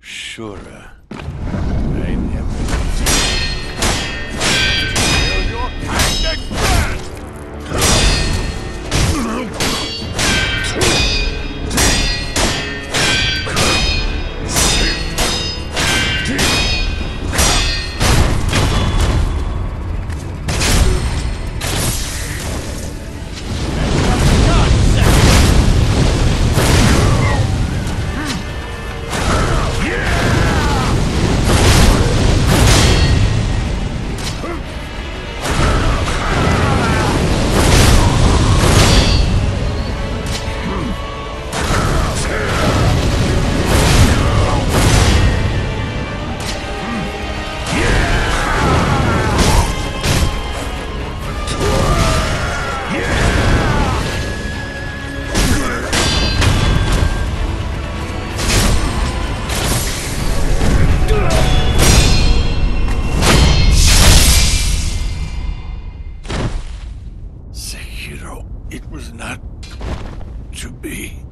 Shura It was not to be.